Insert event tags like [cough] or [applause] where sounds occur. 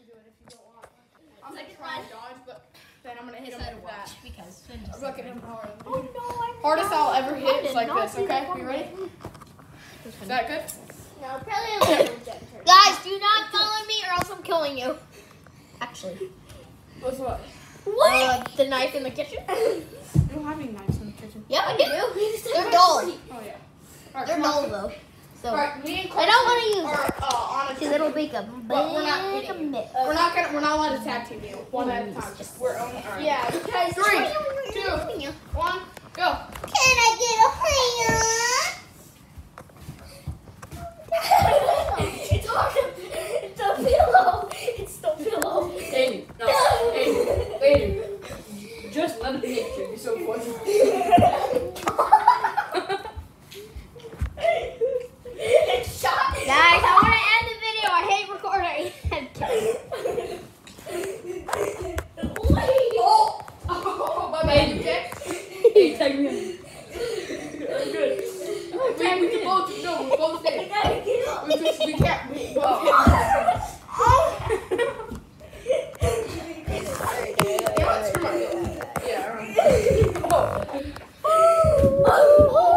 to do it if you don't want. I'm gonna try and dodge, but then I'm gonna hit him with that. Because Look at him hard. Oh no, I'm Hardest I'll ever hit is like this. Okay, you ready? Is that good? No, probably a little bit. Guys, do not follow me or else I'm killing you. Actually. What's what? Uh, the knife in the kitchen? You don't have any knives in the kitchen. Yeah, I do. They're dull. Oh yeah. Alright, They're dull though. So Alright, me and I don't want to use are uh, on a because it'll make a But we're not big hitting you. mess. We're not gonna. We're not allowed to tag team you. One at a time. Just We're only. Alright. Yeah, because Three, two, one, go. Can I get a hand? it's hard to, it's a pillow. It's the pillow. Aiden, no, Aiden, Aiden. Just let it hit you. You're so funny. [laughs] I had [laughs] Oh! Oh, my bad. You okay? you take me. Good. Oh, we, can both, no, we both. We, just, we can't, we both Oh.